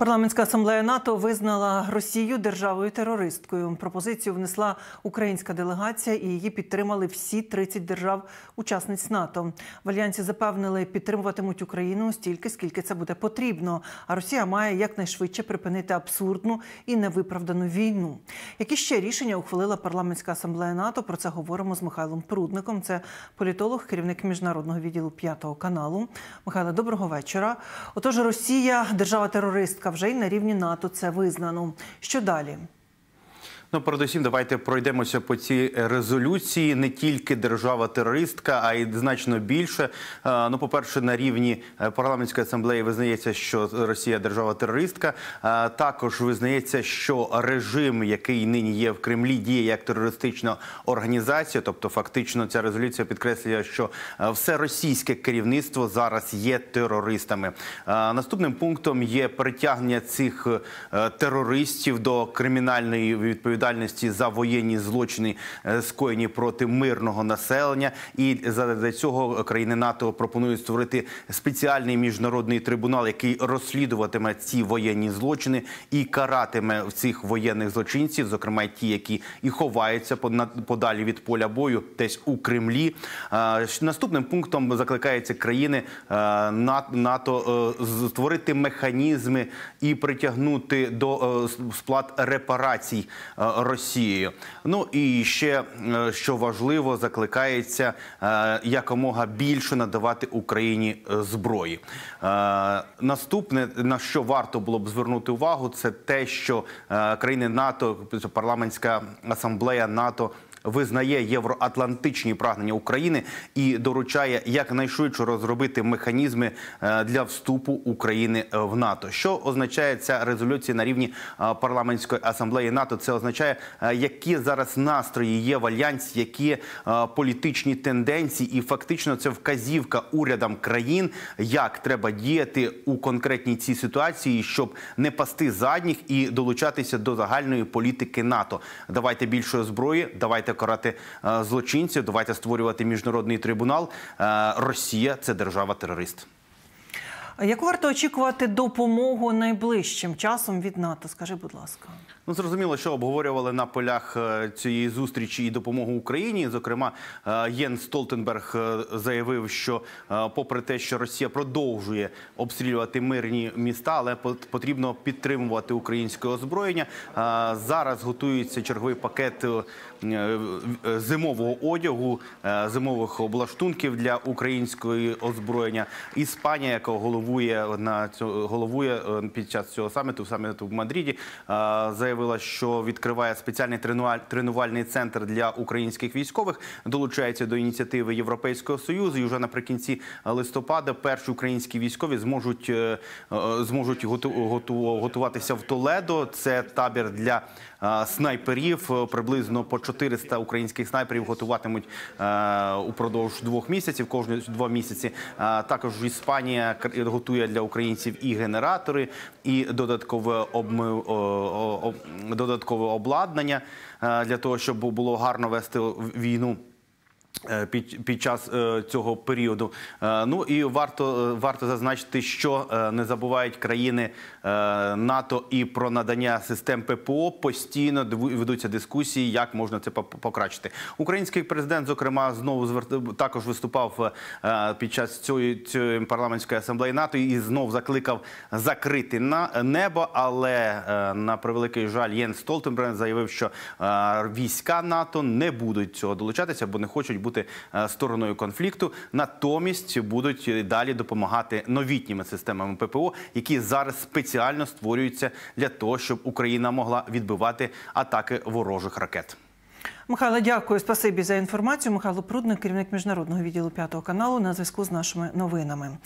Парламентська асамблея НАТО визнала Росію державою терористкою. Пропозицію внесла українська делегація, і її підтримали всі 30 держав-учасниць НАТО. В альянсі запевнили, підтримуватимуть Україну стільки, скільки це буде потрібно. А Росія має якнайшвидше припинити абсурдну і невиправдану війну. Які ще рішення ухвалила парламентська асамблея НАТО? Про це говоримо з Михайлом Прудником. Це політолог, керівник міжнародного відділу п'ятого каналу. Михайло, доброго вечора. Отож, Росія держава терористка вже й на рівні НАТО це визнано. Що далі? Ну, передусім, давайте пройдемося по цій резолюції. Не тільки держава-терористка, а й значно більше. Е, Ну, по-перше, на рівні е, парламентської асамблеї визнається, що Росія держава-терористка. Е, Також визнається, що режим, який нині є в Кремлі, діє як терористична організація. Тобто, фактично, ця резолюція підкреслює, що все російське керівництво зараз є терористами. Наступним пунктом є притягнення цих терористів до кримінальної відповідальності за воєнні злочини, е, скоєні проти мирного населення. І за цього країни НАТО пропонують створити спеціальний міжнародний трибунал, який розслідуватиме ці воєнні злочини і каратиме цих воєнних злочинців, зокрема ті, які і ховаються подалі від поля бою, десь у Кремлі. Е, Наступним пунктом закликається країни е, НАТО створити механізми і притягнути до сплат репарацій Росією. Ну і ще е, що важливо, закликається е, якомога більше надавати Україні е, зброї. Наступне на що варто було б звернути увагу, це те, що країни НАТО, парламентська асамблея НАТО. Визнає євроатлантичні прагнення України і доручає якнайшвидше розробити механізми е, для вступу України в НАТО. Що означає ця резолюція на рівні е, парламентської асамблеї НАТО? Це означає, е, які зараз настрої є в альянсі, які політичні тенденції, і фактично це вказівка урядам країн, як треба діяти у конкретній цій ситуації, щоб не пасти задніх і долучатися до загальної політики НАТО. Давайте більше зброї, давайте карати е, злочинців, давайте створювати міжнародний трибунал. Е, Росія це держава-терорист. А Яку варто очікувати допомогу найближчим часом від НАТО? Скажи, будь ласка. Ну, зрозуміло, що обговорювали на полях е, цієї зустрічі і допомогу Україні. Зокрема, е, Єн Столтенберг е, заявив, що попри те, що Росія продовжує обстрілювати мирні міста, але потрібно підтримувати українське озброєння. Зараз готується черговий пакет зимового одягу, зимових облаштунків для української озброєння. Іспанія, яка головує на цьо- головує е, під час цього саміту, саміту в Мадриді, е, заявила, що відкриває спеціальний тренуваль- тренувальний центр для українських військових, долучається до ініціативи Європейського союзу. І вже наприкінці листопада перші українські військові зможуть е, зможуть готу- готу- готуватися в Толедо. Це табір для снайперів. Приблизно по 400 українських снайперів готуватимуть упродовж двох місяців. Кожні два місяці. Також Іспанія готує для українців і генератори, і додаткове обми- о- о- о- додаткове обладнання е, для того, щоб було гарно вести війну. Е, Під, під час е, цього періоду, Е, ну і варто варто зазначити, що не забувають країни НАТО і про надання систем ППО. Постійно ведуться дискусії, як можна це покращити. Український президент, зокрема, знову звер- також виступав під час цієї, цієї парламентської асамблеї НАТО і знов закликав закрити на небо. Але на превеликий жаль, Єн Столтенберг заявив, що війська НАТО не будуть цього долучатися, бо не хочуть бути е, стороною конфлікту. Натомість будуть далі допомагати новітніми системами ППО, які зараз спеціально створюються для того, щоб Україна могла відбивати атаки ворожих ракет. Михайло, дякую. Спасибі за інформацію. Михайло Прудник, керівник міжнародного відділу п'ятого каналу, на зв'язку з нашими новинами.